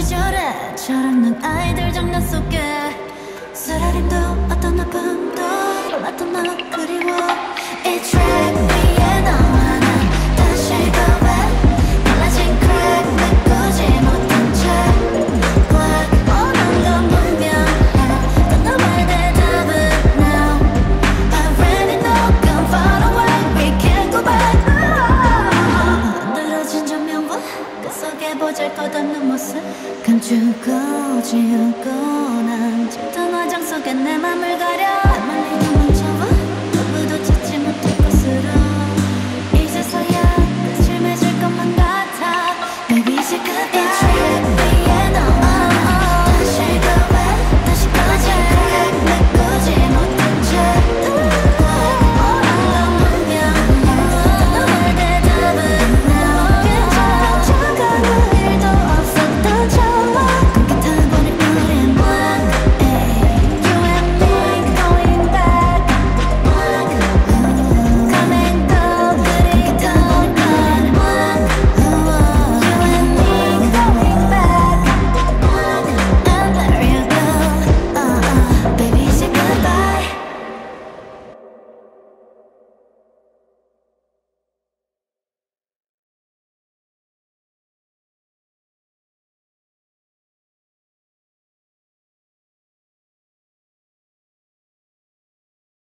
시절에 철없는 아이들 그 속에 보잘것없는 모습. 감추고 지우고 난 짙은 화장 속에 내 맘을 가려. 나만 이 도망쳐